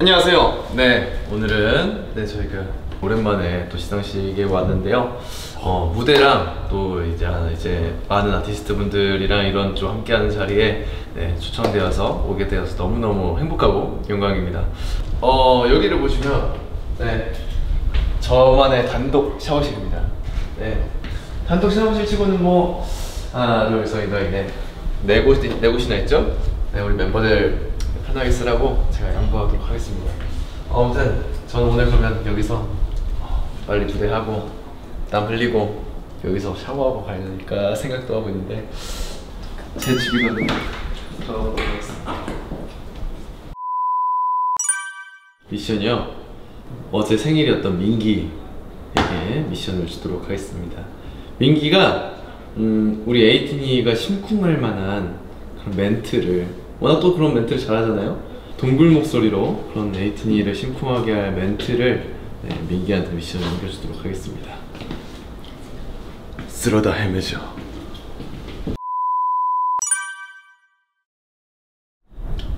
안녕하세요. 네, 오늘은 네 저희가 오랜만에 또 시상식에 왔는데요. 어, 무대랑 또 이제 아, 이제 많은 아티스트 분들이랑 이런 좀 함께하는 자리에 네, 초청되어서 오게 되어서 너무 너무 행복하고 영광입니다. 어 여기를 보시면 네 저만의 단독 샤워실입니다. 네, 단독 샤워실 치고는 뭐 하나 둘셋 넷, 네, 네 곳, 네 곳이나 있죠? 네, 우리 멤버들 편하게 쓰라고 제가 양보하도록 하겠습니다. 아무튼 저는 오늘 그러면 여기서 빨리 무대하고 땀 흘리고 여기서 샤워하고 갈까 생각도 하고 있는데 제 집이거든요. 가보도록 하겠습니다. 미션이요. 어제 생일이었던 민기에게 미션을 주도록 하겠습니다. 민기가 음, 우리 에이틴이가 심쿵할 만한 그런 멘트를 워낙 또 그런 멘트를 잘하잖아요. 동굴 목소리로 그런 에이틴이를 심쿵하게 할 멘트를 네, 민기한테 미션을 넘겨주도록 하겠습니다. 쓰러다 헤매져.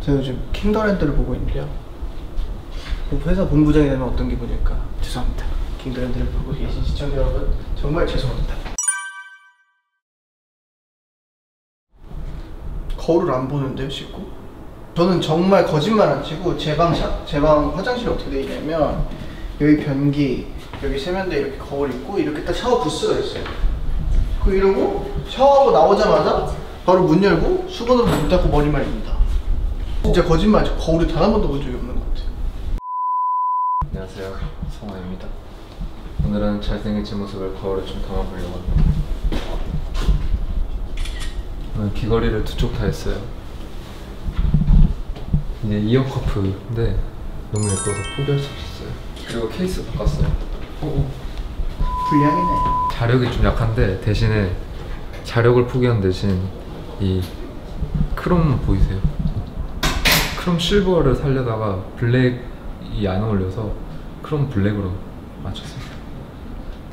제가 요즘 킹더랜드를 보고 있는데요. 회사 본부장이 되면 어떤 기분일까? 죄송합니다. 킹더랜드를 보고 계신 시청자 여러분 정말 죄송합니다. 거울을 안 보는데요, 씻고? 저는 정말 거짓말 안 치고 제방 샤, 제방 화장실이 어떻게 돼 있냐면 여기 변기, 여기 세면대 이렇게 거울 있고 이렇게 딱 샤워 부스가 있어요. 그 이러고 샤워하고 나오자마자 바로 문 열고 수건으로 문 닦고 머리만 입니다. 진짜 거짓말 저 거울에 단한 번도 본 적이 없는 것 같아요. 안녕하세요, 성화입니다. 오늘은 잘생긴 제 모습을 거울에 좀 담아보려고 합니다. 오늘 귀걸이를 두 쪽 다 했어요. 이제 이어 커프인데 너무 예뻐서 포기할 수 없었어요. 그리고 케이스 바꿨어요. 불량이네. 자력이 좀 약한데 대신에 자력을 포기한 대신 이 크롬 보이세요? 크롬 실버를 살려다가 블랙이 안 어울려서 크롬 블랙으로 맞췄어요.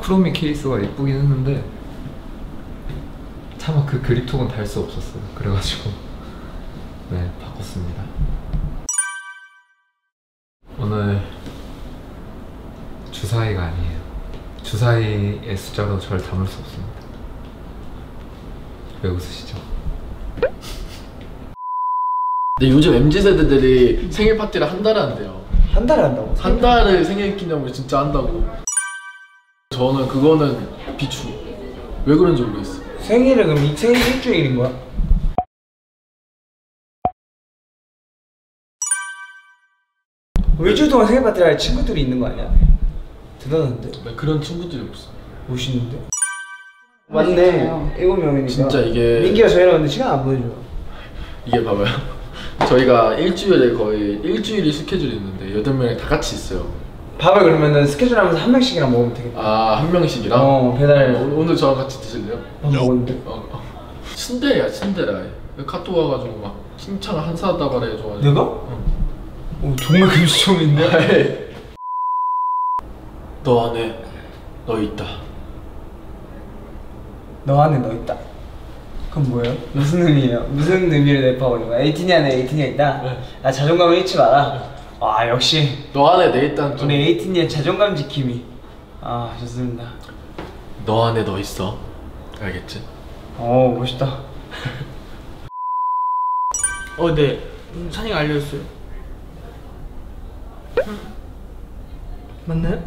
크롬이 케이스가 예쁘긴 했는데 차마 그 그립톡은 달 수 없었어요. 그래가지고 네 바꿨습니다. 오늘 주사위가 아니에요. 주사위의 숫자로 저를 담을 수 없습니다. 왜 웃으시죠? 근데 요즘 MZ 세대들이 생일 파티를 한 달에 한대요. 한 달에 한다고? 한 달에 생일 기념을 진짜 한다고. 저는 그거는 비추. 왜 그런지 모르겠어. 생일은 그럼 이 생일 일주일인 거야? 일주일 동안 생일 파티를 할 친구들이 있는 거 아니야? 대단한데? 왜 그런 친구들이 없어. 멋있는데? 맞네 일곱 명이니까 진짜 이게- 민기가 저희랑 근데 시간 안 보내줘 이게 봐봐요. 저희가 일주일에 거의 일주일이 스케줄이 있는데 여덟 명이 다 같이 있어요. 밥을 그러면은 스케줄 하면서 한 명씩이랑 먹으면 되겠다 아한 명씩이랑. 어, 배달. 오- 오늘 저랑 같이 드실래요? 밥 먹었는데 어, 어. 친데야 친데라. 카톡 와가지고 막 칭찬을 한 사다발 해줘가지고. 내가? 응. 오 정말 금시초문인데? 아이. 너 안에 너 있다. 너 안에 너 있다 그건 뭐예요? 무슨 의미예요? 무슨 의미를 내포하고 있는 거야? 에이틴이 안에 에이틴이가 있다? 네. 아 자존감을 잃지 마라 아 역시 너 안에 내 있다는 좀. 우리 에이틴이의 자존감 지킴이 아 좋습니다 너 안에 너 있어. 알겠지? 어 멋있다 어 네. 산이가 알려줬어요 맞나요?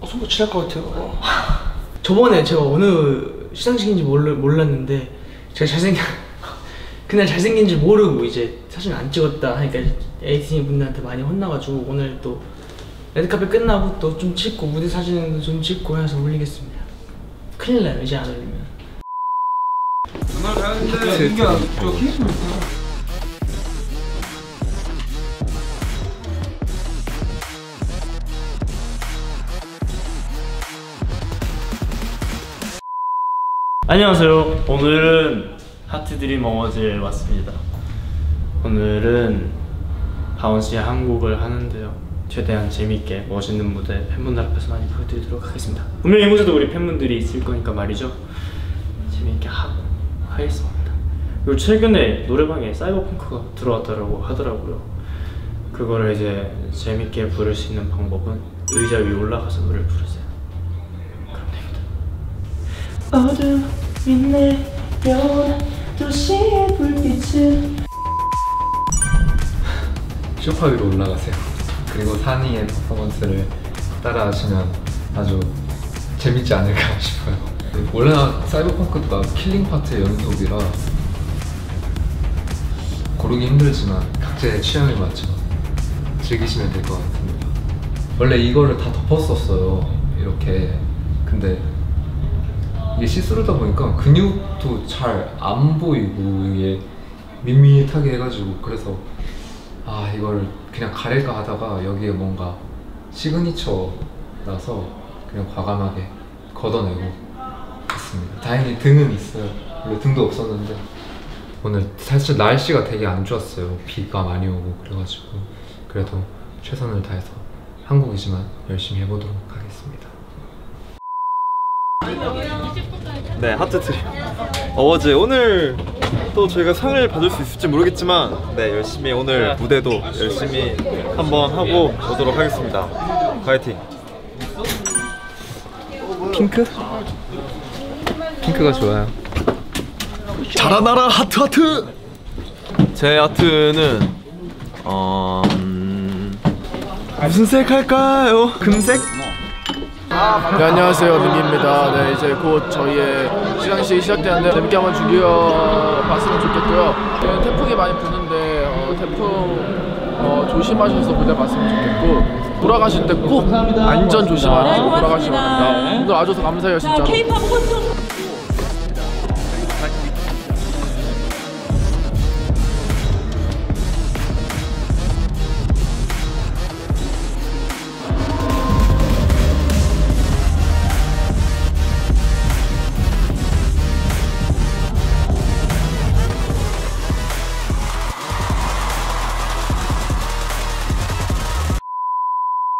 어, 손목 칠할 것 같아요 어. 저번에 제가 어느 시상식인지 몰랐는데 제가 잘생긴 그날 잘생긴 줄 모르고 이제 사진 안 찍었다 하니까 에이틴이 분들한테 많이 혼나가지고 오늘 또 레드카페 끝나고 또 좀 찍고 무대 사진도 좀 찍고 해서 올리겠습니다 큰일 나요 이제 안 올리면 안녕하세요. 오늘은 하트드림 어워즈에 왔습니다. 오늘은 바운 씨의 한 곡을 하는데요. 최대한 재밌게 멋있는 무대 팬분들 앞에서 많이 보여드리도록 하겠습니다. 분명히 이 무대도 우리 팬분들이 있을 거니까 말이죠. 재밌게 하고 하겠습니다. 그리고 최근에 노래방에 사이버펑크가 들어왔다고 하더라고요. 그거를 이제 재밌게 부를 수 있는 방법은 의자 위에 올라가서 노래를 부르세요. 그럼 됩니다. 어둠이 내려온 도시의 불빛은 소파 위로 올라가세요. 그리고 산이의 퍼포먼스를 따라하시면 아주 재밌지 않을까 싶어요. 원래 Cyberpunk가 killing part의 연속이라 고르기 힘들지만 각자의 취향에 맞춰 즐기시면 될 것 같습니다. 원래 이거를 다 덮었었어요. 이렇게. 근데 이게 시스루다 보니까 근육도 잘 안 보이고 이게 밋밋하게 해가지고 그래서 아 이걸 그냥 가릴까 하다가 여기에 뭔가 시그니처라서 그냥 과감하게 걷어내고 했습니다. 다행히 등은 있어요. 원래 등도 없었는데 오늘 사실 날씨가 되게 안 좋았어요. 비가 많이 오고 그래가지고 그래도 최선을 다해서 한국이지만 열심히 해보도록 하겠습니다. 네 Heart Dream Awards 오늘 또 저희가 상을 받을 수 있을지 모르겠지만 네 열심히 오늘 무대도 열심히 한번 하고 오도록 하겠습니다 파이팅 핑크? 핑크가 좋아요. 자라나라 하트 하트 제 하트는 어... 음, 무슨 색 할까요? 금색? 네, 안녕하세요 민기입니다. 네 이제 곧 저희의 시상식이 시작되는데 재밌게 한번 즐겨봤으면 좋겠고요. 네, 태풍이 많이 부는데 어, 태풍 어, 조심하셔서 무대 봤으면 좋겠고 돌아가실 때 꼭 안전 조심하시고 돌아가시기 바랍니다. 오늘 와줘서 감사해요 진짜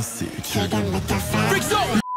하늘 위